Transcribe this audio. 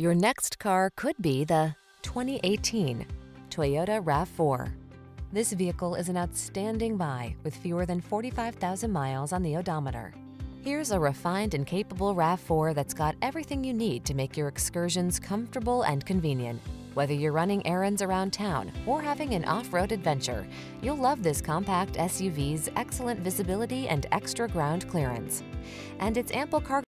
Your next car could be the 2018 Toyota RAV4. This vehicle is an outstanding buy with fewer than 45,000 miles on the odometer. Here's a refined and capable RAV4 that's got everything you need to make your excursions comfortable and convenient. Whether you're running errands around town or having an off-road adventure, you'll love this compact SUV's excellent visibility and extra ground clearance. And its ample cargo